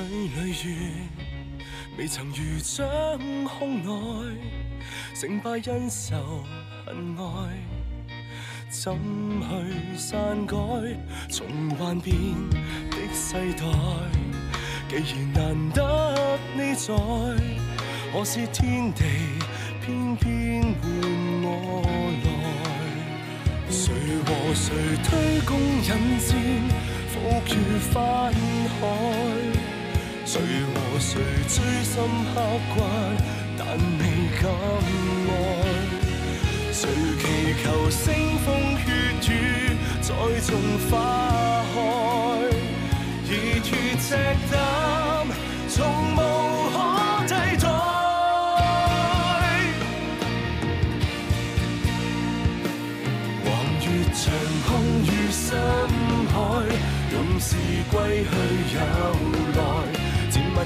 水里月，未曾如掌空内，成败恩仇恨爱，怎去篡改？从幻变的世代，既然难得你在，何是天地偏偏换我来？谁和谁推弓引箭？覆雨翻海，谁和谁追心刻骨，但未敢爱。谁祈求腥风血雨再种花开？热血赤胆，从无可替代。黄月长空与深海。纵是归去有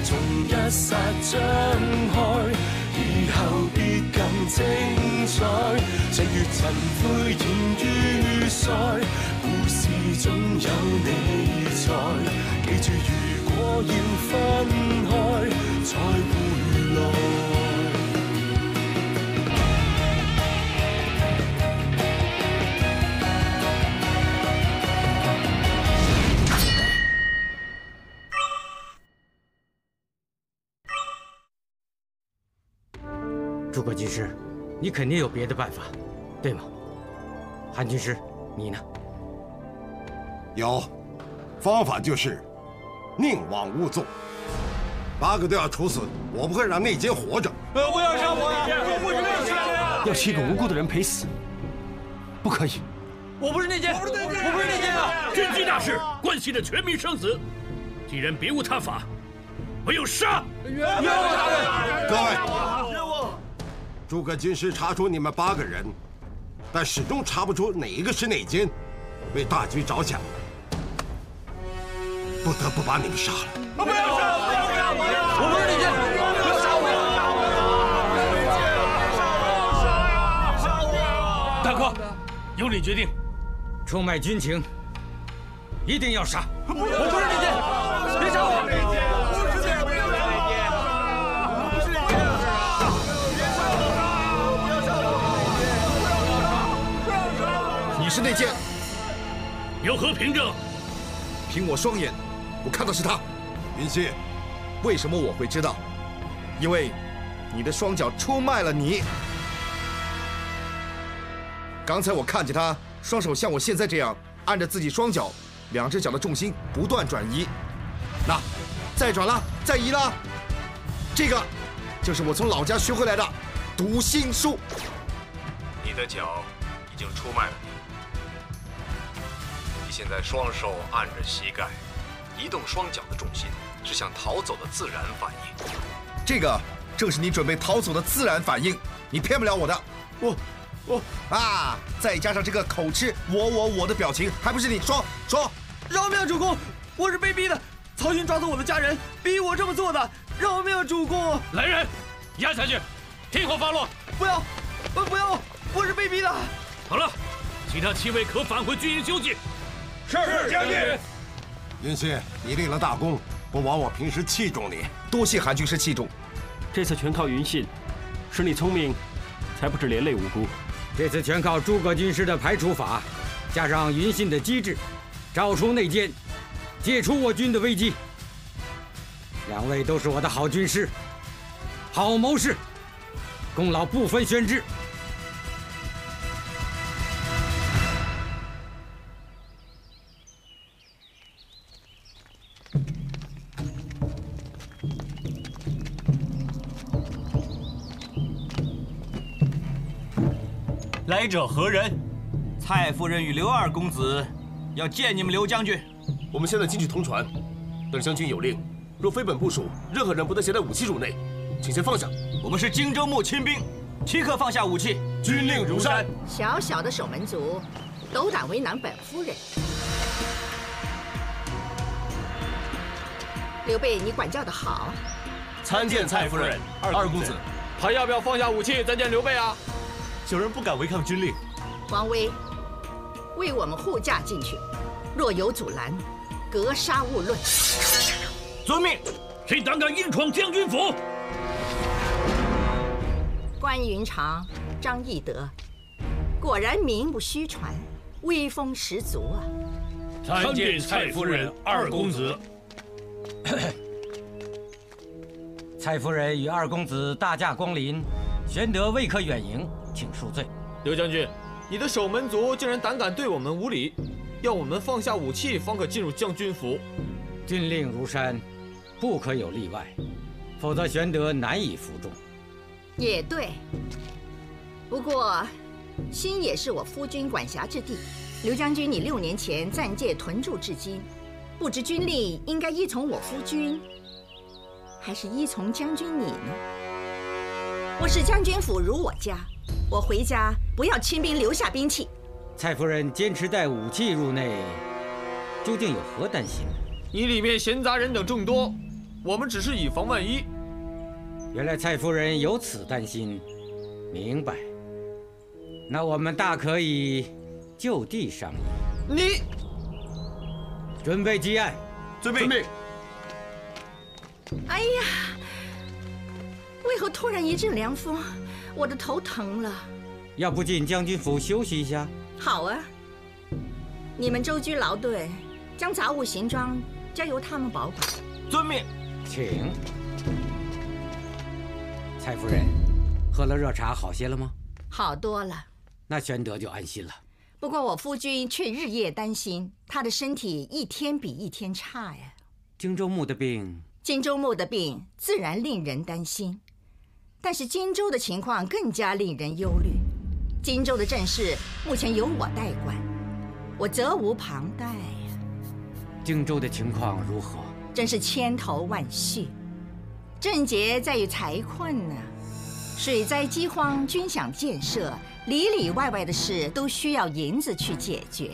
从一刹张开，以后必更精彩。岁月尘灰染于腮，故事总有你在。记住，如果要肯定有别的办法，对吗？韩军师，你呢？有，方法就是宁枉勿纵。八个都要处死，我不会让内奸活着。呃，不要杀我呀！我不是内奸，要七个无辜的人陪死，不可以。我不是内奸，我不是内奸啊！军机大事关系着全民生死，既然别无他法，唯有杀。冤枉大人！各位。诸葛军师查出你们八个人，但始终查不出哪一个是内奸。为大局着想，不得不把你们杀了。不要杀！不要杀！我不是内奸！不要杀我！杀我！杀我！大哥，由你决定。出卖军情，一定要杀！我不是是内奸，有何凭证？凭我双眼，我看到是他。云溪，为什么我会知道？因为你的双脚出卖了你。刚才我看见他双手像我现在这样按着自己双脚，两只脚的重心不断转移。那，再转了，再移了。这个就是我从老家学回来的读心术。你的脚已经出卖了。现在双手按着膝盖，移动双脚的重心是想逃走的自然反应。这个正是你准备逃走的自然反应，你骗不了我的。我，我啊！再加上这个口吃我我我的表情，还不是你说说？饶命，主公！我是被逼的。曹军抓走我的家人，逼我这么做的。饶命，主公！来人，押下去，听候发落。不要，不要！我是被逼的。好了，其他七位可返回军营休息。是将军，云溪，你立了大功，不枉我平时器重你。多谢韩军师器重，这次全靠云信，是你聪明，才不致连累无辜。这次全靠诸葛军师的排除法，加上云信的机智，找出内奸，解除我军的危机。两位都是我的好军师，好谋士，功劳不分轩轾。来者何人？蔡夫人与刘二公子要见你们刘将军。我们现在进去同船，等将军有令，若非本部署，任何人不得携带武器入内，请先放下。我们是荆州牧亲兵，即刻放下武器？军令如山。小小的守门族，斗胆为难本夫人。刘备，你管教的好。参见蔡夫人，二公子，还要不要放下武器再见刘备啊？小人不敢违抗军令。王威，为我们护驾进去，若有阻拦，格杀勿论。遵命。谁胆敢硬闯将军府？关云长、张翼德，果然名不虚传，威风十足啊！参见蔡夫人、二公子。蔡夫人与二公子大驾光临，玄德未可远迎，请恕罪。刘将军，你的守门族竟然胆敢对我们无礼，要我们放下武器方可进入将军府。军令如山，不可有例外，否则玄德难以服众。也对。不过，新野是我夫君管辖之地。刘将军，你六年前暂借屯驻至今，不知军令应该依从我夫君，还是依从将军你呢？我视将军府如我家，我回家不要亲兵留下兵器。蔡夫人坚持带武器入内，究竟有何担心？你里面闲杂人等众多，我们只是以防万一。原来蔡夫人有此担心，明白。那我们大可以就地商议。你准备积案，遵命。哎呀，为何突然一阵凉风？我的头疼了。要不进将军府休息一下？好啊，你们周居劳顿，将杂物行装交由他们保管。遵命。请。蔡夫人，喝了热茶好些了吗？好多了。那玄德就安心了。不过我夫君却日夜担心，他的身体一天比一天差呀。荆州牧的病，荆州牧的病自然令人担心，但是荆州的情况更加令人忧虑。荆州的政事目前由我代管，我责无旁贷呀。荆州的情况如何？真是千头万绪。症结在于财困呢，水灾饥荒军饷建设，里里外外的事都需要银子去解决。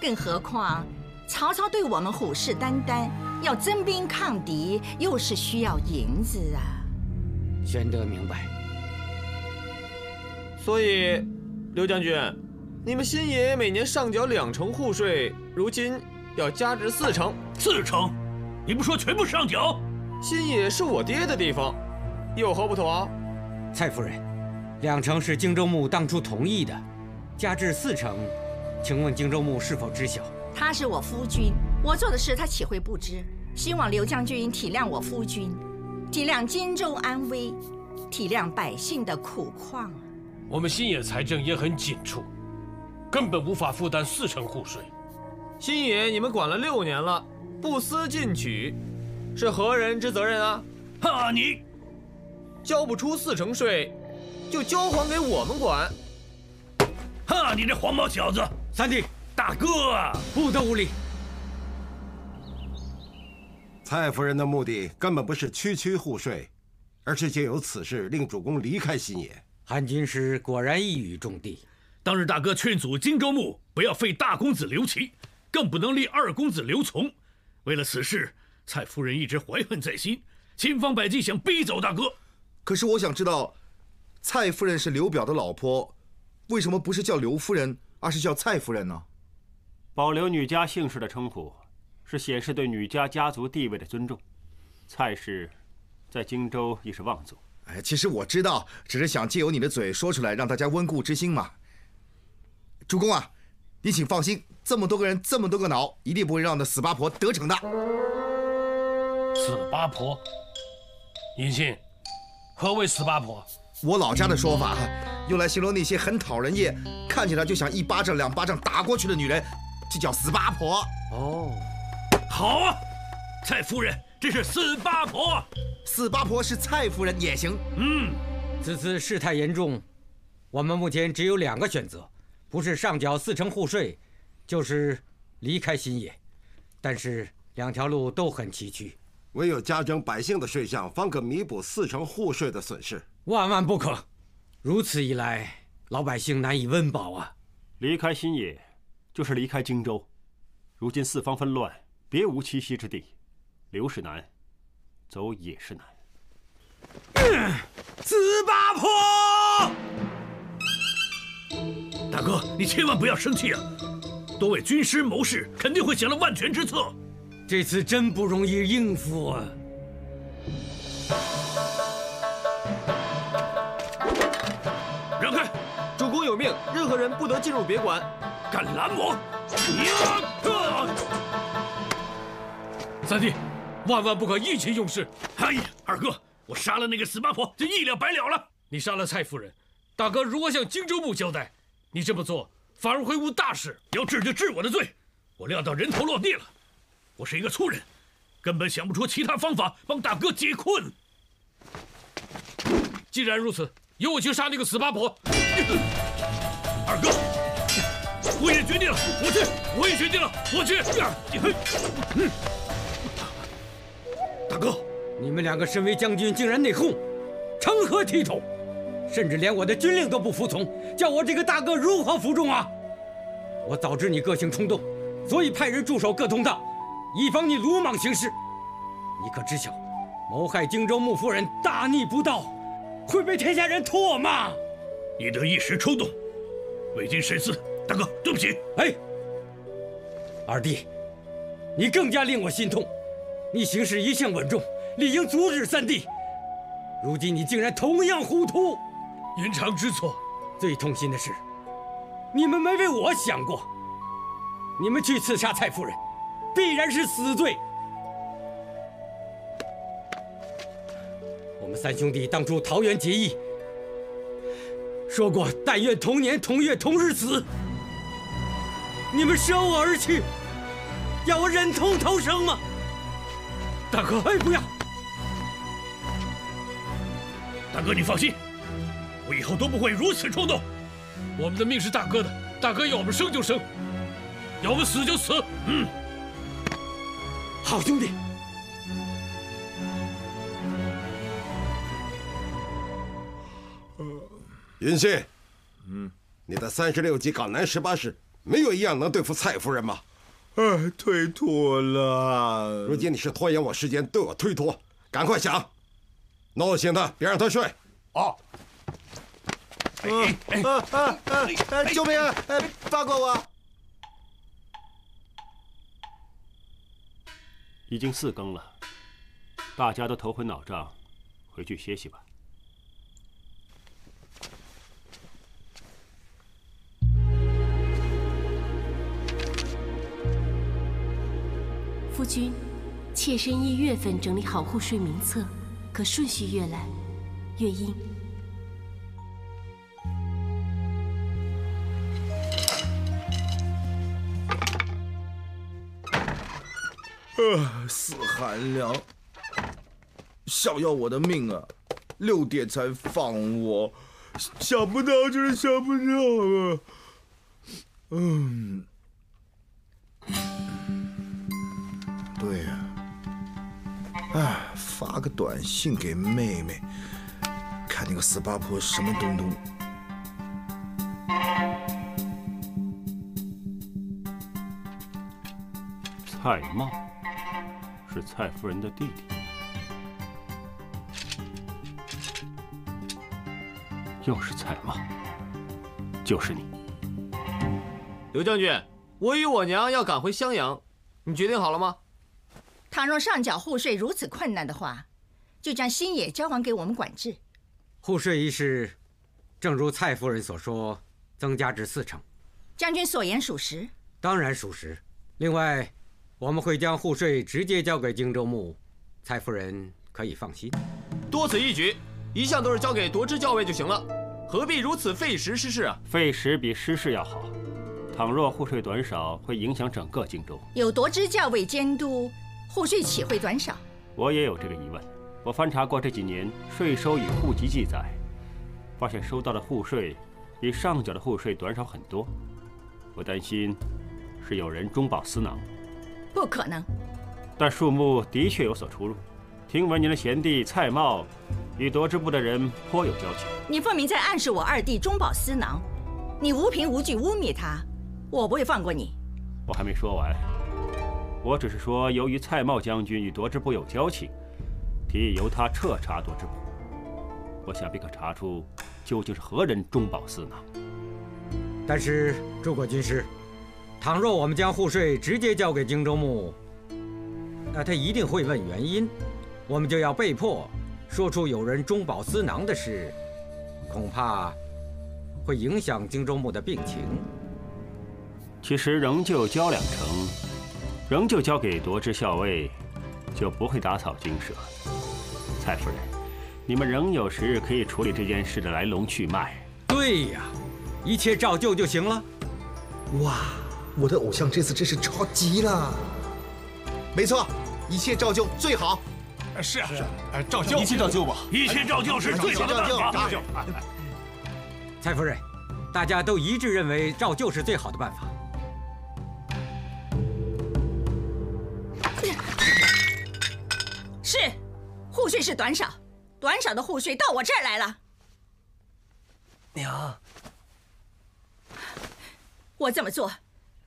更何况曹操对我们虎视眈眈，要增兵抗敌，又是需要银子啊。玄德明白。所以，刘将军，你们新野每年上缴两成户税，如今要加至四成。四成？你不说全部上缴？新野是我爹的地方，有何不妥？蔡夫人，两成是荆州牧当初同意的，加至四成，请问荆州牧是否知晓？他是我夫君，我做的事他岂会不知？希望刘将军体谅我夫君，体谅荆州安危，体谅百姓的苦况。我们新野财政也很紧绌，根本无法负担四成户税。新野你们管了六年了，不思进取。是何人之责任啊？哈你，交不出四成税，就交还给我们管。哈你这黄毛小子！三弟，大哥啊，不得无礼。蔡夫人的目的根本不是区区户税，而是借由此事令主公离开新野。韩军师果然一语中的。当日大哥劝阻荆州牧不要废大公子刘琦，更不能立二公子刘琮。为了此事。蔡夫人一直怀恨在心，千方百计想逼走大哥。可是我想知道，蔡夫人是刘表的老婆，为什么不是叫刘夫人，而是叫蔡夫人呢？保留女家姓氏的称呼，是显示对女家家族地位的尊重。蔡氏在荆州亦是望族。哎，其实我知道，只是想借由你的嘴说出来，让大家温故知新嘛。主公啊，你请放心，这么多个人，这么多个脑，一定不会让那死八婆得逞的。死八婆，银信，何为死八婆？我老家的说法，用来形容那些很讨人厌、看起来就想一巴掌、两巴掌打过去的女人，就叫死八婆。哦，好啊，蔡夫人这是四八婆，四八婆是蔡夫人也行。嗯，此次事态严重，我们目前只有两个选择，不是上缴四成户税，就是离开新野，但是两条路都很崎岖。唯有加征百姓的税项，方可弥补四成户税的损失。万万不可！如此一来，老百姓难以温饱啊！离开新野，就是离开荆州。如今四方纷乱，别无栖息之地，留是难，走也是难。嗯，子八坡，大哥，你千万不要生气啊！多为军师谋事，肯定会想了万全之策。这次真不容易应付啊！让开，主公有命，任何人不得进入别馆，敢拦我？三弟，万万不可意气用事！哎呀，二哥，我杀了那个死八婆，就一了百了了。你杀了蔡夫人，大哥如何向荆州牧交代？你这么做反而会误大事。要治就治我的罪，我料到人头落地了。我是一个粗人，根本想不出其他方法帮大哥解困。既然如此，由我去杀那个死八婆。二哥，我也决定了，我去，我也决定了，我去。大哥，你们两个身为将军，竟然内讧，成何体统？甚至连我的军令都不服从，叫我这个大哥如何服众啊？我早知你个性冲动，所以派人驻守各通道，以防你鲁莽行事。你可知晓，谋害荆州牧夫人，大逆不道，会被天下人唾骂。你得一时冲动，未经深思。大哥，对不起。哎，二弟，你更加令我心痛。你行事一向稳重，理应阻止三弟。如今你竟然同样糊涂，云长知错。最痛心的是，你们没为我想过。你们去刺杀蔡夫人，必然是死罪。我们三兄弟当初桃园结义，说过但愿同年同月同日死。你们舍我而去，要我忍痛投生吗？大哥，哎，不要！大哥，你放心，我以后都不会如此冲动。我们的命是大哥的，大哥要我们生就生，要我们死就死。嗯，好兄弟。云信，嗯，你的三十六计港南十八式，没有一样能对付蔡夫人吗？哎，推脱了。如今你是拖延我时间，对我推脱，赶快想，弄醒他，别让他睡。哦。哎哎哎哎！救命！哎，放过我！已经四更了，大家都头昏脑胀，回去歇息吧。夫君，妾身依月份整理好户税名册，可顺序阅览。月英。啊，死寒凉！想要我的命啊！六点才放我，想不到就是想不到啊！嗯，哎，发个短信给妹妹，看那个死八婆什么东东。蔡瑁是蔡夫人的弟弟，又是蔡瑁，就是你，刘将军。我与我娘要赶回襄阳，你决定好了吗？倘若上缴户税如此困难的话，就将新野交还给我们管制。户税一事，正如蔡夫人所说，增加至四成。将军所言属实，当然属实。另外，我们会将户税直接交给荆州牧，蔡夫人可以放心。多此一举，一向都是交给夺之校尉就行了，何必如此费时失事啊？费时比失事要好。倘若户税短少，会影响整个荆州。有夺之校尉监督，户税岂会短少？我也有这个疑问。我翻查过这几年税收与户籍记载，发现收到的户税比上缴的户税短少很多。我担心是有人中饱私囊。不可能。但数目的确有所出入。听闻您的贤弟蔡瑁与夺之部的人颇有交情。你分明在暗示我二弟中饱私囊，你无凭无据污蔑他。我不会放过你。我还没说完，我只是说，由于蔡瑁将军与夺之部有交情，提议由他彻查夺之部。我想必可查出究竟是何人中饱私囊。但是诸葛军师，倘若我们将户税直接交给荆州牧，那他一定会问原因，我们就要被迫说出有人中饱私囊的事，恐怕会影响荆州牧的病情。其实仍旧交两成，仍旧交给夺之校尉，就不会打草惊蛇。蔡夫人，你们仍有时日可以处理这件事的来龙去脉。对呀，一切照旧就行了。哇，我的偶像这次真是超级了。没错，一切照旧最好。是啊，是啊，照旧，一切照旧吧，一切照旧是最好的办法。蔡夫人，大家都一致认为照旧是最好的办法。是，户税是短少，短少的户税到我这儿来了。娘，我这么做，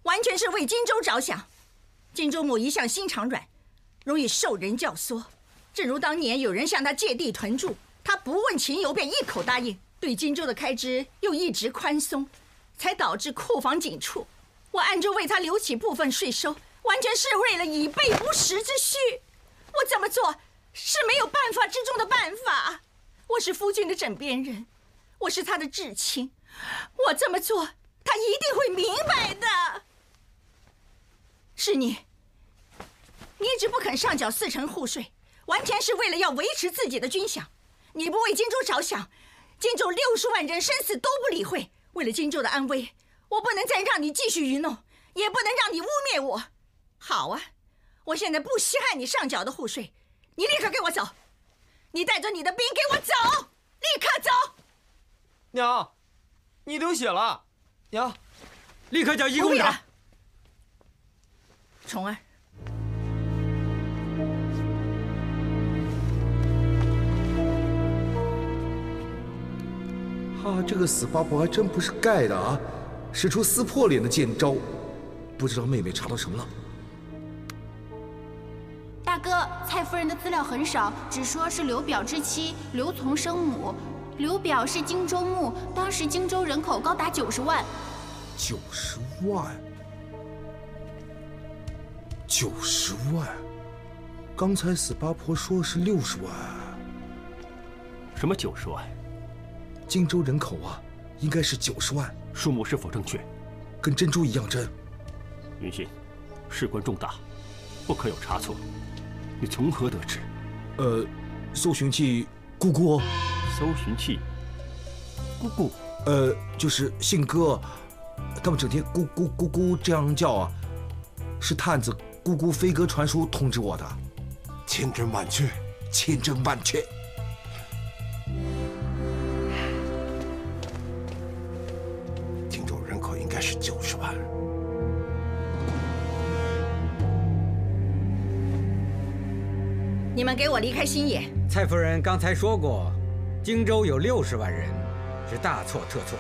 完全是为荆州着想。荆州牧一向心肠软，容易受人教唆。正如当年有人向他借地屯驻，他不问情由便一口答应，对荆州的开支又一直宽松，才导致库房紧处。我暗中为他留起部分税收，完全是为了以备不时之需。我这么做是没有办法之中的办法。我是夫君的枕边人，我是他的至亲，我这么做，他一定会明白的。是你，你一直不肯上缴四成户税，完全是为了要维持自己的军饷。你不为荆州着想，荆州六十万人生死都不理会。为了荆州的安危，我不能再让你继续愚弄，也不能让你污蔑我。好啊，我现在不稀罕你上缴的户税，你立刻给我走！你带着你的兵给我走，立刻走！娘，你流血了，娘，立刻叫义工长。虫儿，啊，这个死八婆还真不是盖的啊，使出撕破脸的剑招，不知道妹妹查到什么了。大哥，蔡夫人的资料很少，只说是刘表之妻刘琮生母。刘表是荆州牧，当时荆州人口高达九十万。九十万。九十万，刚才死八婆说是六十万。什么九十万？荆州人口啊，应该是九十万。数目是否正确？跟珍珠一样真。云信，事关重大，不可有差错。你从何得知？呃，搜寻器咕咕。搜寻器。咕咕。呃，就是信鸽，他们整天咕咕咕咕这样叫啊，是探子。咕咕飞鸽传书通知我的，千真万确，千真万确。我离开新野。蔡夫人刚才说过，荆州有六十万人，是大错特错。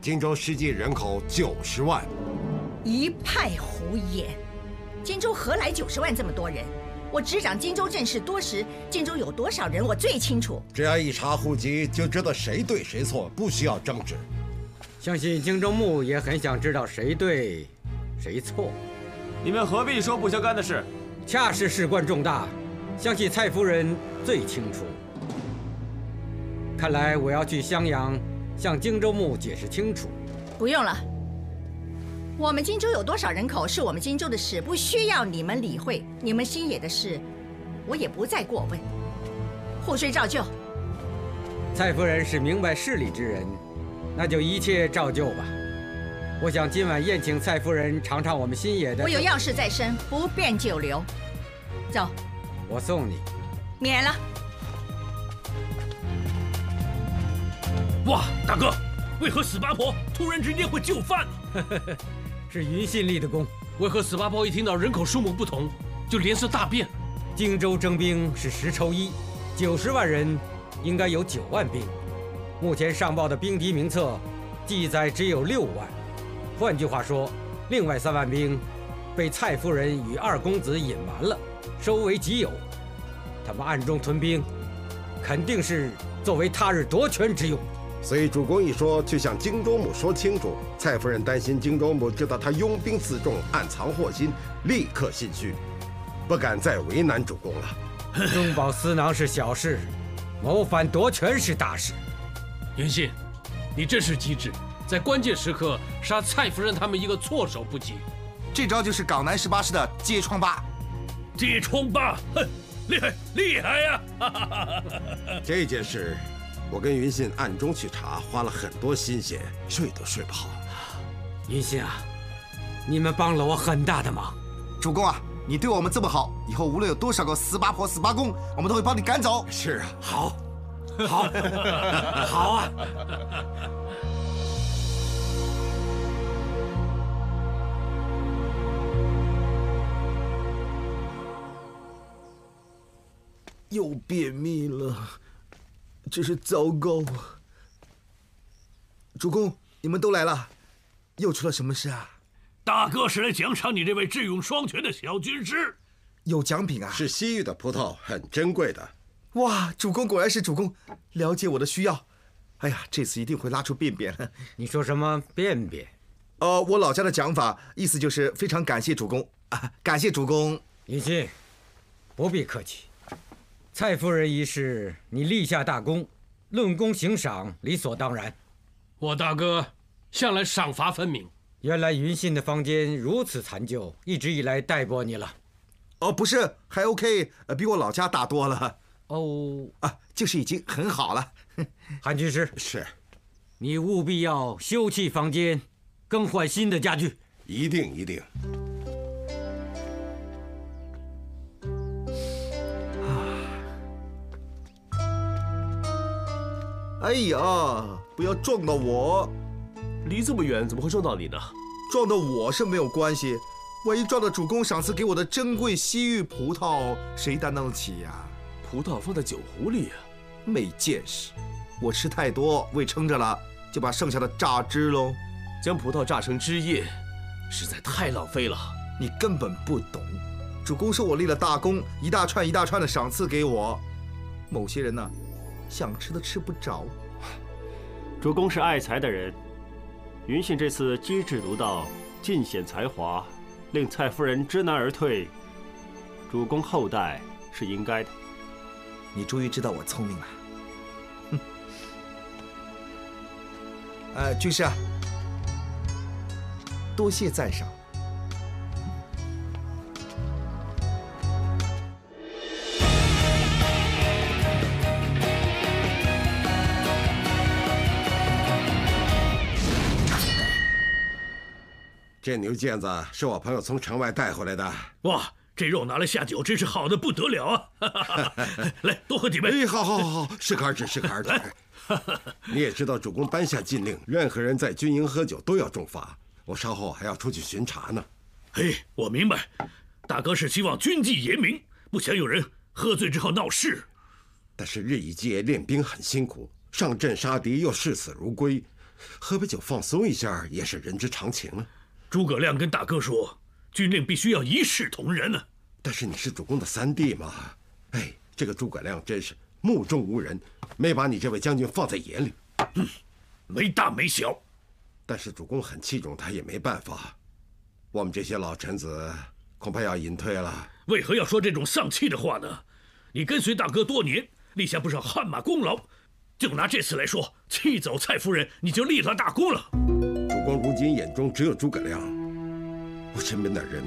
荆州实际人口九十万，一派胡言。荆州何来九十万这么多人？我执掌荆州政事多时，荆州有多少人我最清楚。只要一查户籍，就知道谁对谁错，不需要争执。相信荆州牧也很想知道谁对，谁错。你们何必说不相干的事？恰是事关重大，相信蔡夫人最清楚。看来我要去襄阳，向荆州牧解释清楚。不用了。我们荆州有多少人口是我们荆州的事，不需要你们理会。你们新野的事，我也不再过问。户税照旧。蔡夫人是明白事理之人，那就一切照旧吧。我想今晚宴请蔡夫人尝尝我们新野的。我有要事在身，不便久留。走，我送你。免了。哇，大哥，为何死八婆突然之间会就范呢？是云信立的功。为何死八婆一听到人口数目不同，就脸色大变？荆州征兵是十抽一，九十万人，应该有九万兵。目前上报的兵敌名册，记载只有六万。换句话说，另外三万兵，被蔡夫人与二公子隐瞒了，收为己有。他们暗中屯兵，肯定是作为他日夺权之用。所以主公一说，就向荆州牧说清楚。蔡夫人担心荆州牧知道他拥兵自重，暗藏祸心，立刻心虚，不敢再为难主公了。中饱私囊是小事，谋反夺权是大事。云信，你真是机智，在关键时刻杀蔡夫人他们一个措手不及。这招就是港南十八师的揭疮疤。揭疮疤，哼，厉害厉害呀！这件事，我跟云信暗中去查，花了很多心血，睡都睡不好。云信啊，你们帮了我很大的忙。主公啊，你对我们这么好，以后无论有多少个死八婆、死八公，我们都会帮你赶走。是啊，好，好，好 啊！又便秘了，真是糟糕啊！主公，你们都来了，又出了什么事啊？大哥是来奖赏你这位智勇双全的小军师，有奖品啊！是西域的葡萄，很珍贵的。哇，主公果然是主公，了解我的需要。哎呀，这次一定会拉出便便。你说什么便便？呃，我老家的讲法，意思就是非常感谢主公啊，感谢主公。云信，不必客气。蔡夫人一事，你立下大功，论功行赏，理所当然。我大哥向来赏罚分明。原来云信的房间如此残旧，一直以来待薄你了。哦，不是，还 OK，呃，比我老家大多了。哦，啊，就是已经很好了。韩军师，是，你务必要修葺房间，更换新的家具。一定一定。哎呀，不要撞到我！离这么远，怎么会撞到你呢？撞到我是没有关系，万一撞到主公赏赐给我的珍贵西域葡萄，谁担当得起呀？葡萄放在酒壶里啊，没见识！我吃太多，胃撑着了，就把剩下的榨汁喽。将葡萄榨成汁液，实在太浪费了。你根本不懂，主公说我立了大功，一大串一大串的赏赐给我。某些人呢？想吃的吃不着。主公是爱才的人，云信这次机智独到，尽显才华，令蔡夫人知难而退，主公厚待是应该的。你终于知道我聪明了。哼。呃，军师啊，多谢赞赏。这牛腱子是我朋友从城外带回来的。哇，这肉拿来下酒，真是好的不得了啊！来，多喝几杯。哎，好好好好，适可而止，适可而止。你也知道，主公颁下禁令，任何人在军营喝酒都要重罚。我稍后还要出去巡查呢。嘿，我明白，大哥是希望军纪严明，不想有人喝醉之后闹事。但是日以继夜练兵很辛苦，上阵杀敌又视死如归，喝杯酒放松一下也是人之常情啊。诸葛亮跟大哥说，军令必须要一视同仁呢。但是你是主公的三弟嘛？哎，这个诸葛亮真是目中无人，没把你这位将军放在眼里。嗯，没大没小。但是主公很器重他，也没办法。我们这些老臣子恐怕要隐退了。为何要说这种丧气的话呢？你跟随大哥多年，立下不少汗马功劳。就拿这次来说，气走蔡夫人，你就立了大功了。主公如今眼中只有诸葛亮，我身边的人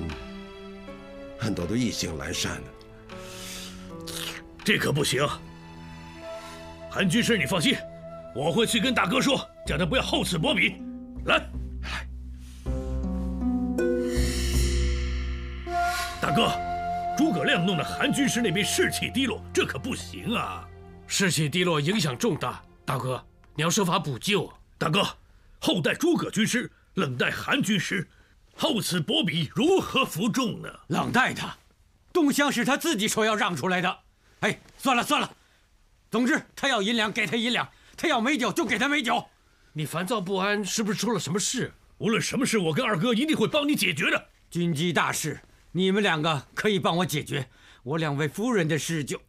很多都意兴阑珊。这可不行。韩军师，你放心，我会去跟大哥说，叫他不要厚此薄彼。来，大哥，诸葛亮弄得韩军师那边士气低落，这可不行啊！士气低落，影响重大。大哥，你要设法补救。大哥，厚待诸葛军师，冷待韩军师，厚此薄彼，如何服众呢？冷待他，东乡是他自己说要让出来的。哎，算了算了，总之他要银两给他银两，他要美酒就给他美酒。你烦躁不安，是不是出了什么事？无论什么事，我跟二哥一定会帮你解决的。军机大事，你们两个可以帮我解决，我两位夫人的事就……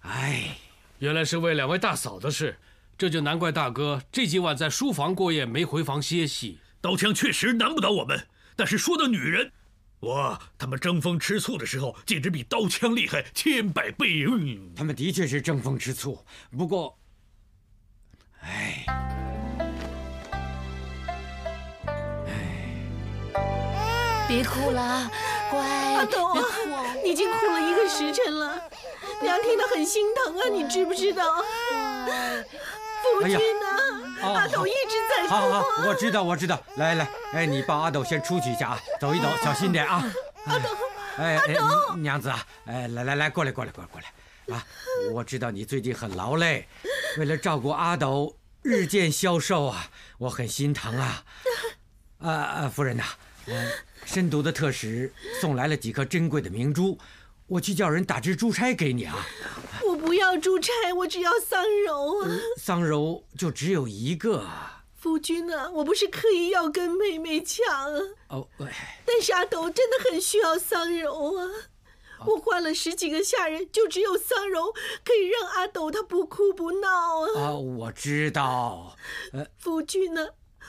哎，原来是为两位大嫂的事，这就难怪大哥这几晚在书房过夜，没回房歇息。刀枪确实难不倒我们，但是说到女人，我他们争风吃醋的时候，简直比刀枪厉害千百倍。嗯，他们的确是争风吃醋，不过，哎。别哭了，乖，阿东，你已经哭了一个时辰了，娘听得很心疼啊，你知不知道？夫君呢？阿斗一直在说。好好，我知道，我知道。来来，哎，你帮阿斗先出去一下啊，走一走，小心点啊。阿斗，哎阿斗，娘子啊，哎，来来来，过来过来过来过来，啊，我知道你最近很劳累，为了照顾阿斗，日渐消瘦啊，我很心疼啊。啊啊，夫人呐，呃，深毒的特使送来了几颗珍贵的明珠，我去叫人打支珠钗给你啊。我不要珠钗，我只要桑柔啊。桑柔就只有一个。夫君啊，我不是刻意要跟妹妹抢啊。哦，喂。但是阿斗真的很需要桑柔啊。我换了十几个下人，就只有桑柔可以让阿斗他不哭不闹啊。啊，我知道。呃，夫君呢？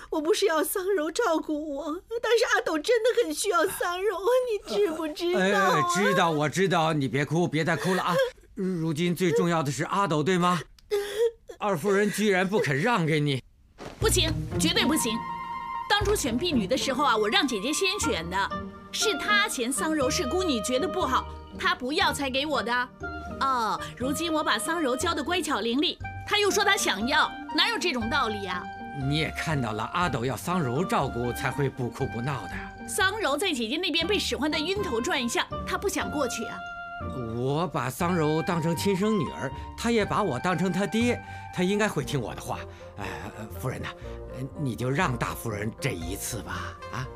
我不是要桑柔照顾我，但是阿斗真的很需要桑柔啊，你知不知道？知道，我知道。你别哭，别再哭了啊！如今最重要的是阿斗，对吗？二夫人居然不肯让给你，不行，绝对不行！当初选婢女的时候啊，我让姐姐先选的，是她嫌桑柔是孤女，觉得不好，她不要才给我的。哦，如今我把桑柔教得乖巧伶俐，她又说她想要，哪有这种道理啊？你也看到了，阿斗要桑柔照顾，才会不哭不闹的。桑柔在姐姐那边被使唤得晕头转向，她不想过去啊。我把桑柔当成亲生女儿，她也把我当成她爹，她应该会听我的话。哎、呃，夫人呐、啊，你就让大夫人这一次吧。啊，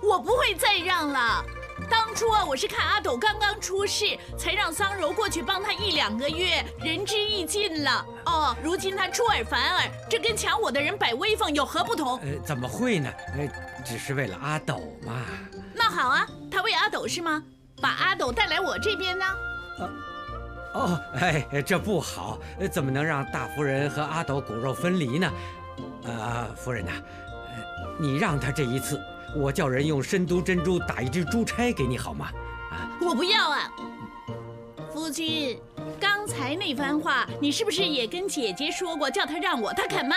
我不会再让了。当初啊，我是看阿斗刚刚出世，才让桑柔过去帮他一两个月，仁至义尽了。哦，如今他出尔反尔，这跟抢我的人摆威风有何不同？呃，怎么会呢？呃，只是为了阿斗嘛。那好啊，他为阿斗是吗？把阿斗带来我这边呢？啊，哦，哎，这不好，怎么能让大夫人和阿斗骨肉分离呢？啊，夫人呐、你让他这一次。我叫人用深毒珍珠打一只珠钗给你好吗？啊，我不要啊！夫君，刚才那番话，你是不是也跟姐姐说过，叫她让我，她肯吗？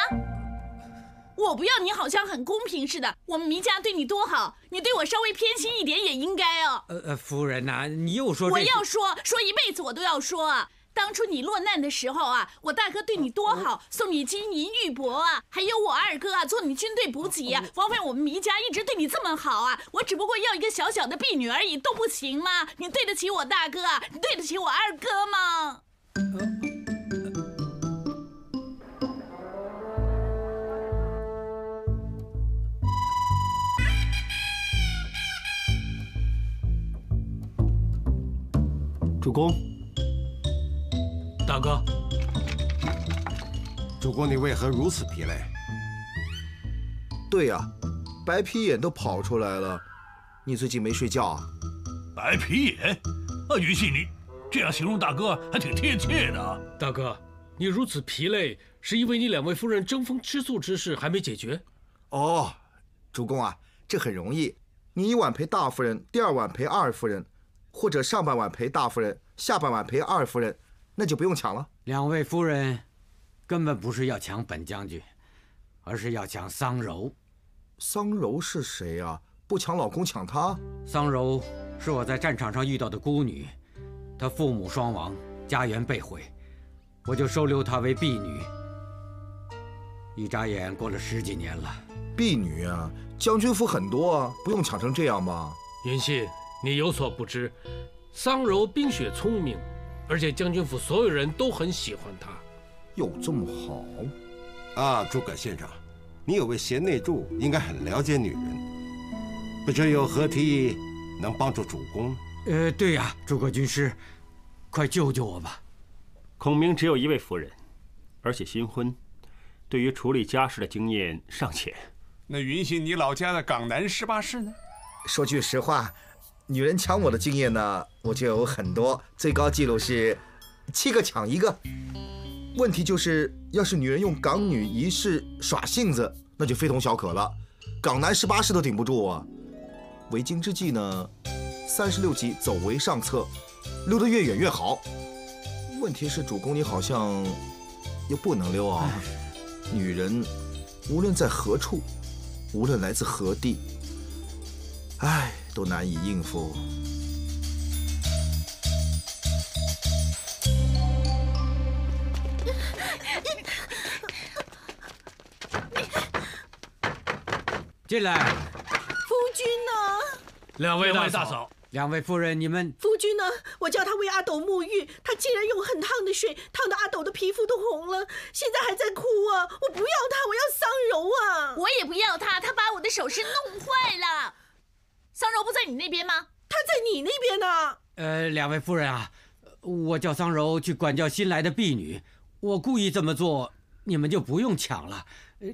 我不要你，好像很公平似的。我们糜家对你多好，你对我稍微偏心一点也应该哦。呃呃，夫人呐、啊，你又说我要说说一辈子，我都要说啊。当初你落难的时候啊，我大哥对你多好，送你金银玉帛啊，还有我二哥啊，做你军队补给啊，枉费我们迷家一直对你这么好啊。我只不过要一个小小的婢女而已，都不行吗？你对得起我大哥啊？你对得起我二哥吗？主公。大哥，主公，你为何如此疲累？对呀、啊，白皮眼都跑出来了，你最近没睡觉啊？白皮眼？啊，云溪，你这样形容大哥还挺贴切的、啊。大哥，你如此疲累，是因为你两位夫人争风吃醋之事还没解决？哦，主公啊，这很容易，你一晚陪大夫人，第二晚陪二夫人，或者上半晚陪大夫人，下半晚陪二夫人。那就不用抢了。两位夫人，根本不是要抢本将军，而是要抢桑柔。桑柔是谁、啊？不抢老公，抢她？桑柔是我在战场上遇到的孤女，她父母双亡，家园被毁，我就收留她为婢女。一眨眼过了十几年了。婢女啊，将军府很多啊，不用抢成这样吧？云信，你有所不知，桑柔冰雪聪明。而且将军府所有人都很喜欢她，有这么好？啊，诸葛先生，你有位贤内助，应该很了解女人，不知有何提议能帮助主公？呃，对呀、啊，诸葛军师，快救救我吧！孔明只有一位夫人，而且新婚，对于处理家事的经验尚浅。那云信你老家的港南十八氏呢？说句实话。女人抢我的经验呢，我就有很多，最高记录是七个抢一个。问题就是，要是女人用港女一式耍性子，那就非同小可了，港男十八式都顶不住啊。为今之计呢，三十六计走为上策，溜得越远越好。问题是，主公你好像又不能溜啊。女人无论在何处，无论来自何地，唉。都难以应付。进来，夫君呢？两位大嫂，两位夫人，你们夫君呢？我叫他为阿斗沐浴，他竟然用很烫的水烫得阿斗的皮肤都红了，现在还在哭啊！我不要他，我要桑柔啊！我也不要他，他把我的首饰弄坏了。桑柔不在你那边吗？他在你那边呢。呃，两位夫人啊，我叫桑柔去管教新来的婢女，我故意这么做，你们就不用抢了，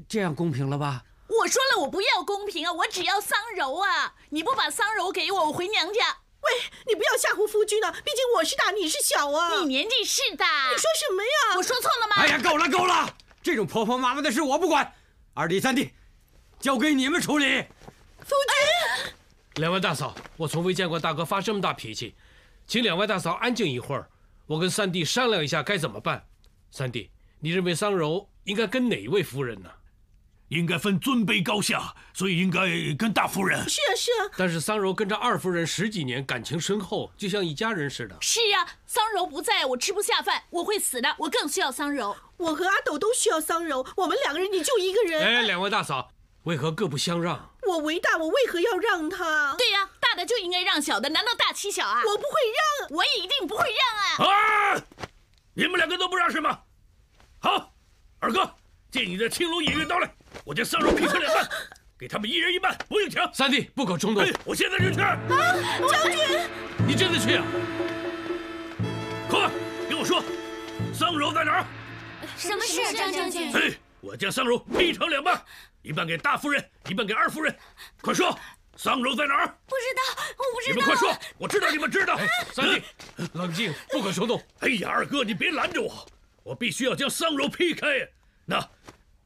这样公平了吧？我说了，我不要公平啊，我只要桑柔啊！你不把桑柔给我，我回娘家。喂，你不要吓唬夫君啊！毕竟我是大，你是小啊。你年纪是大。你说什么呀？我说错了吗？哎呀，够了够了！这种婆婆妈妈的事我不管，二弟三弟，交给你们处理。夫君，两位大嫂，我从未见过大哥发这么大脾气，请两位大嫂安静一会儿，我跟三弟商量一下该怎么办。三弟，你认为桑柔应该跟哪一位夫人呢？应该分尊卑高下，所以应该跟大夫人。是啊，是啊。但是桑柔跟着二夫人十几年，感情深厚，就像一家人似的。是啊，桑柔不在，我吃不下饭，我会死的。我更需要桑柔。我和阿斗都需要桑柔，我们两个人，你就一个人。哎，两位大嫂，为何各不相让？我为大，我为何要让他？对呀，大的就应该让小的，难道大欺小啊？我不会让，我也一定不会让啊！啊！你们两个都不让是吗？好，二哥，借你的青龙偃月刀来。我将桑柔劈成两半，给他们一人一半，不用抢。三弟，不可冲动。我现在就去。啊，将军，你真的去啊？快，给我说，桑柔在哪儿？什么事，张将军？哎，我将桑柔劈成两半，一半给大夫人，一半给二夫人。快说，桑柔在哪儿？不知道，我不知道。你们快说，我知道你们知道。三弟，冷静，不可冲动。哎呀，二哥，你别拦着我，我必须要将桑柔劈开。那，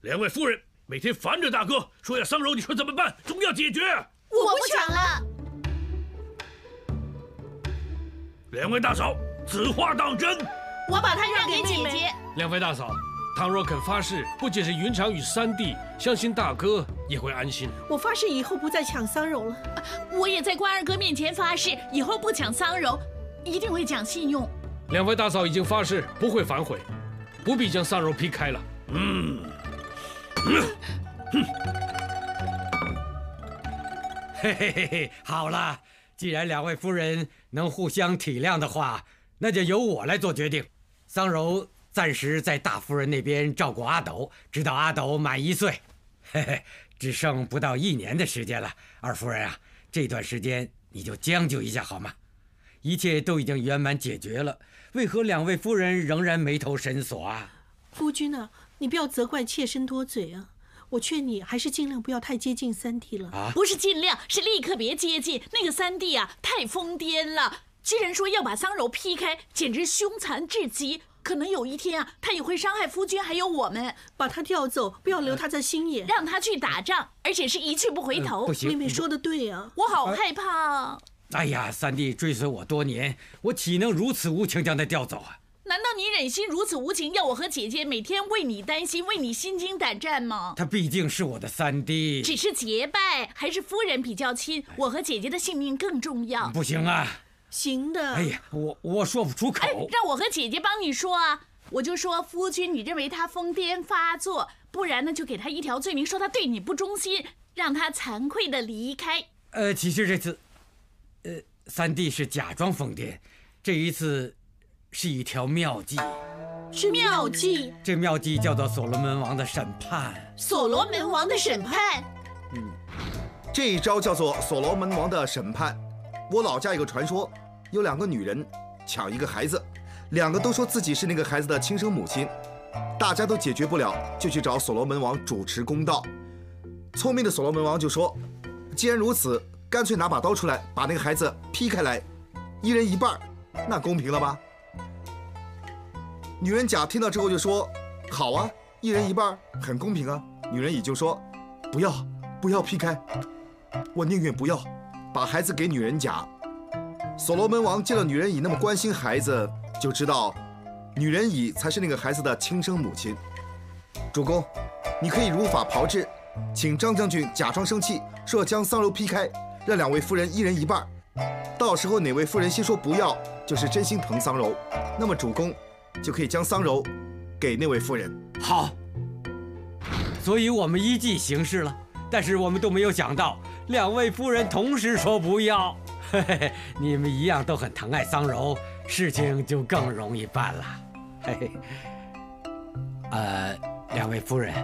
两位夫人。每天烦着大哥说要桑柔，你说怎么办？总要解决。我不抢了。两位大嫂，此话当真？我把她让给姐姐。两位大嫂，倘若肯发誓，不仅是云长与三弟，相信大哥也会安心。我发誓以后不再抢桑柔了。我也在关二哥面前发誓，以后不抢桑柔，一定会讲信用。两位大嫂已经发誓不会反悔，不必将桑柔劈开了。嗯。哼，嘿嘿嘿嘿，好了，既然两位夫人能互相体谅的话，那就由我来做决定。桑柔暂时在大夫人那边照顾阿斗，直到阿斗满一岁。嘿嘿，只剩不到一年的时间了。二夫人啊，这段时间你就将就一下好吗？一切都已经圆满解决了，为何两位夫人仍然眉头深锁啊？夫君啊。你不要责怪妾身多嘴啊！我劝你还是尽量不要太接近三弟了。啊，不是尽量，是立刻别接近。那个三弟啊，太疯癫了，居然说要把桑柔劈开，简直凶残至极。可能有一天啊，他也会伤害夫君还有我们。把他调走，不要留他在心眼，让他去打仗，而且是一去不回头。不行，妹妹说的对啊，我好害怕。啊哎呀，三弟追随我多年，我岂能如此无情将他调走啊？难道你忍心如此无情，要我和姐姐每天为你担心，为你心惊胆战吗？他毕竟是我的三弟，只是结拜，还是夫人比较亲，我和姐姐的性命更重要。不行啊，行的。哎呀，我我说不出口。哎，让我和姐姐帮你说啊，我就说夫君，你认为他疯癫发作，不然呢就给他一条罪名，说他对你不忠心，让他惭愧的离开。呃，其实这次，呃，三弟是假装疯癫，这一次。是一条妙计，是妙计。这妙计叫做所罗门王的审判。所罗门王的审判。嗯，这一招叫做所罗门王的审判。我老家有个传说，有两个女人抢一个孩子，两个都说自己是那个孩子的亲生母亲，大家都解决不了，就去找所罗门王主持公道。聪明的所罗门王就说：“既然如此，干脆拿把刀出来，把那个孩子劈开来，一人一半，那公平了吧？”女人甲听到之后就说：“好啊，一人一半，很公平啊。”女人乙就说：“不要，不要劈开，我宁愿不要，把孩子给女人甲。”所罗门王见到女人乙那么关心孩子，就知道女人乙才是那个孩子的亲生母亲。主公，你可以如法炮制，请张将军假装生气，说将桑柔劈开，让两位夫人一人一半。到时候哪位夫人先说不要，就是真心疼桑柔，那么主公就可以将桑柔给那位夫人。好，所以我们依计行事了。但是我们都没有想到，两位夫人同时说不要。嘿嘿，你们一样都很疼爱桑柔，事情就更容易办了。嘿嘿，呃，两位夫人，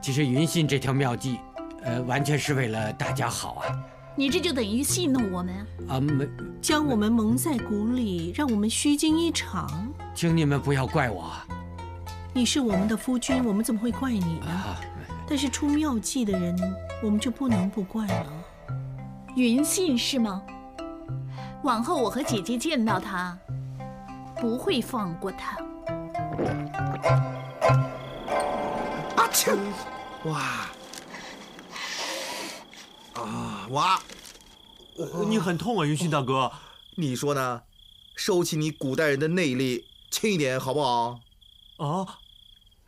其实云信这条妙计，呃，完全是为了大家好啊。你这就等于戏弄我们啊！没，将我们蒙在鼓里，让我们虚惊一场。请你们不要怪我。你是我们的夫君，我们怎么会怪你呢？啊、但是出妙计的人，我们就不能不怪了。云信是吗？往后我和姐姐见到他，不会放过他。啊切！哇！啊哇！你很痛啊，云信大哥，你说呢？收起你古代人的内力，轻一点好不好？啊？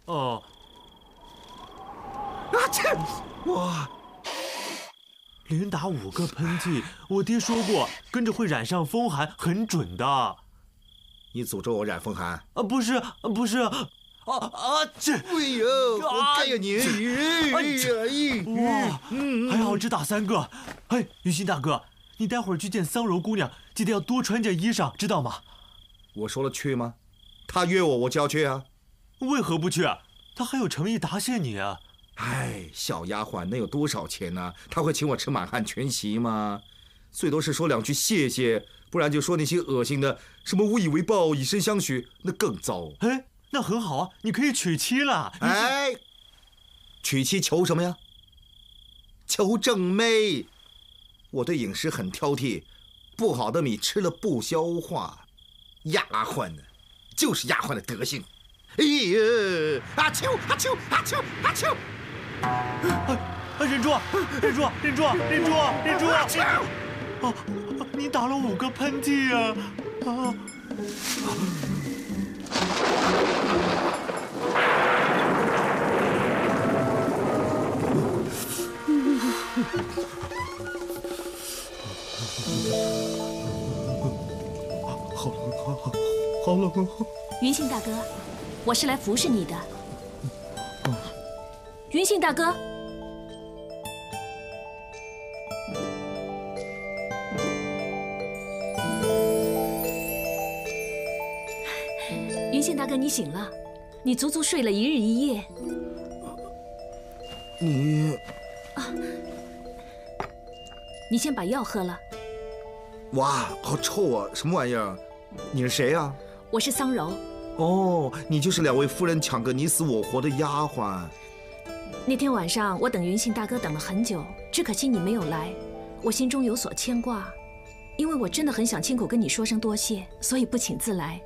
哦。啊切！哇！连打五个喷嚏，我爹说过，跟着会染上风寒，很准的。你诅咒我染风寒？啊，不是，不是。啊啊！这，哎呦，活该呀你！哎呀，哇，还好只打三个。哎，雨欣大哥，你待会儿去见桑柔姑娘，记得要多穿件衣裳，知道吗？我说了去吗？他约我，我就要去啊。为何不去？他还有诚意答谢你啊。哎，小丫鬟能有多少钱呢？他会请我吃满汉全席吗？最多是说两句谢谢，不然就说那些恶心的什么无以为报，以身相许，那更糟。哎。那很好啊，你可以娶妻了。哎，娶妻求什么呀？求正妹。我对饮食很挑剔，不好的米吃了不消化。丫鬟呢，就是丫鬟的德行。哎呀，阿秋阿秋阿秋阿秋！啊，忍住，忍住，忍住，忍住，忍住！阿秋，啊，你打了五个喷嚏啊！啊！好冷，好好好冷啊！云信大哥，我是来服侍你的。云信大哥，云信大哥，你醒了，你足足睡了一日一夜。你啊，你先把药喝了。哇，好臭啊！什么玩意儿？你是谁呀？我是桑柔。哦，你就是两位夫人抢个你死我活的丫鬟。那天晚上我等云信大哥等了很久，只可惜你没有来，我心中有所牵挂，因为我真的很想亲口跟你说声多谢，所以不请自来。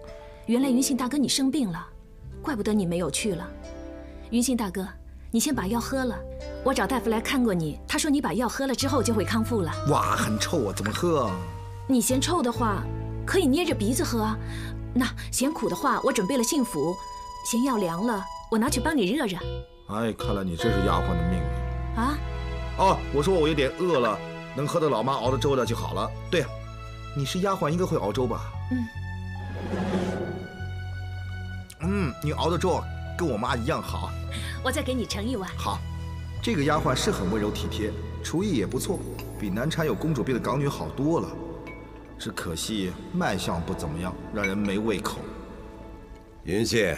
原来云信大哥你生病了，怪不得你没有去了。云信大哥，你先把药喝了，我找大夫来看过你，他说你把药喝了之后就会康复了。哇，很臭啊，怎么喝啊？你嫌臭的话，可以捏着鼻子喝啊。那嫌苦的话，我准备了杏脯；嫌药凉了，我拿去帮你热热。哎，看来你真是丫鬟的命啊！哦，我说我有点饿了，能喝到老妈熬的粥的就好了。对呀，你是丫鬟，应该会熬粥吧？嗯。嗯，你熬的粥跟我妈一样好。我再给你盛一碗。好，这个丫鬟是很温柔体贴，厨艺也不错，比难产有公主病的港女好多了。只可惜卖相不怎么样，让人没胃口。云信，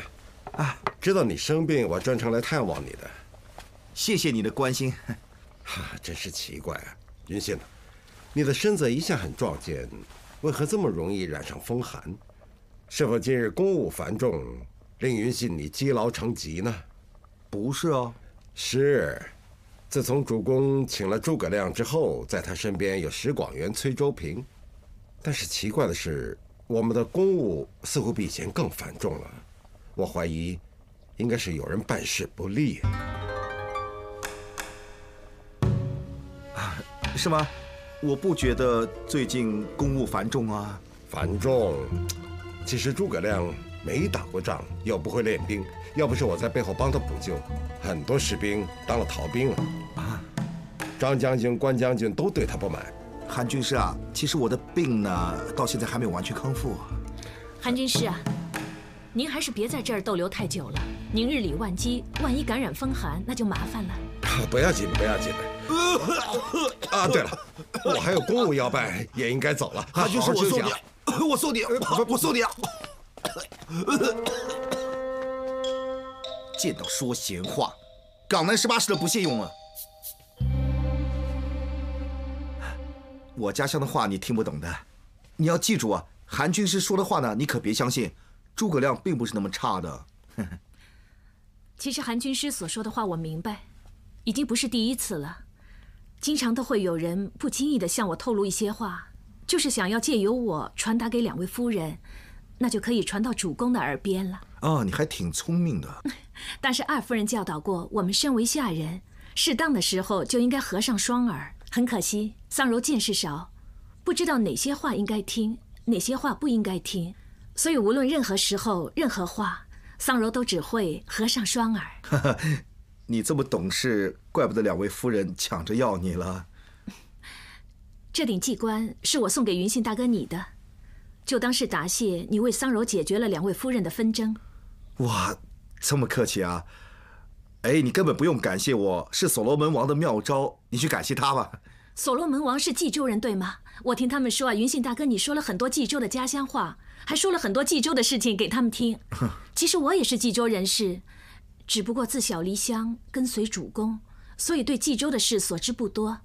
啊，知道你生病，我专程来探望你的。谢谢你的关心。哈，真是奇怪啊，云信，你的身子一向很壮健，为何这么容易染上风寒？是否今日公务繁重，令云信你积劳成疾呢？不是哦，是。自从主公请了诸葛亮之后，在他身边有石广元、崔州平。但是奇怪的是，我们的公务似乎比以前更繁重了。我怀疑，应该是有人办事不力。啊，是吗？我不觉得最近公务繁重啊。繁重？其实诸葛亮没打过仗，又不会练兵。要不是我在背后帮他补救，很多士兵当了逃兵了。啊，张将军、关将军都对他不满。韩军师啊，其实我的病呢，到现在还没有完全康复。韩军师啊，您还是别在这儿逗留太久了。您日理万机，万一感染风寒，那就麻烦了。不要紧，不要紧的。啊，对了，我还有公务要办，也应该走了。韩军师，我送你，我送你，我送你。见到说闲话，港南十八师的不屑用啊。我家乡的话你听不懂的，你要记住啊！韩军师说的话呢，你可别相信。诸葛亮并不是那么差的。其实韩军师所说的话我明白，已经不是第一次了。经常都会有人不经意的向我透露一些话，就是想要借由我传达给两位夫人，那就可以传到主公的耳边了。啊，你还挺聪明的。但是二夫人教导过我们，身为下人，适当的时候就应该合上双耳。很可惜，桑柔见识少，不知道哪些话应该听，哪些话不应该听，所以无论任何时候、任何话，桑柔都只会合上双耳。你这么懂事，怪不得两位夫人抢着要你了。这顶祭冠是我送给云信大哥你的，就当是答谢你为桑柔解决了两位夫人的纷争。哇，这么客气啊！哎，你根本不用感谢我，是所罗门王的妙招，你去感谢他吧。所罗门王是冀州人，对吗？我听他们说啊，云信大哥你说了很多冀州的家乡话，还说了很多冀州的事情给他们听。其实我也是冀州人士，只不过自小离乡，跟随主公，所以对冀州的事所知不多。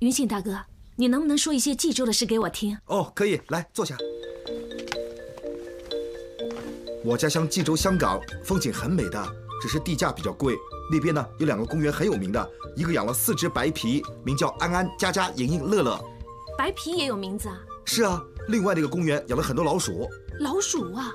云信大哥，你能不能说一些冀州的事给我听？哦，可以，来坐下。我家乡冀州香港，风景很美的。只是地价比较贵，那边呢有两个公园很有名的，一个养了四只白皮，名叫安安、佳佳、莹莹、乐乐。白皮也有名字啊？是啊，另外那个公园养了很多老鼠。老鼠啊？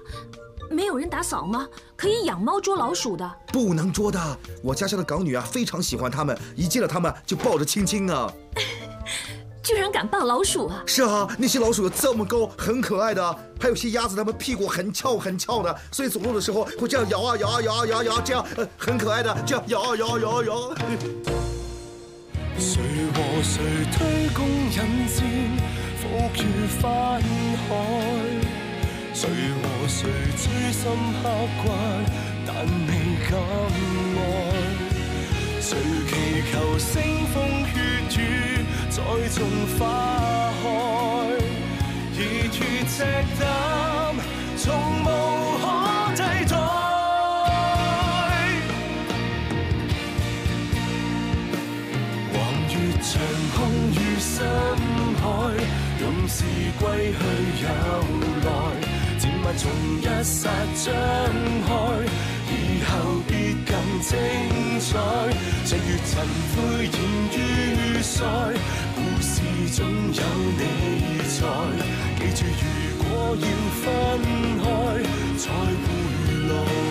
没有人打扫吗？可以养猫捉老鼠的？不能捉的。我家乡的港女啊，非常喜欢它们，一见到它们就抱着亲亲啊。居然敢抱老鼠啊！是啊，那些老鼠有这么高，很可爱的，还有些鸭子，它们屁股很翘很翘的，所以走路的时候会这样摇啊摇啊摇啊摇啊摇，这样呃很可爱的，这样摇啊摇啊摇啊摇。谁和谁推弓引箭，伏于翻海？谁和谁追心刻骨，但未敢爱？谁祈求腥风血雨？再种花开，热血赤胆，从无可替代。横越长空与深海，事归去又来请勿从一刹张开以后必更精彩岁月尘灰染于腮故事总有你在记住如果要分开再回来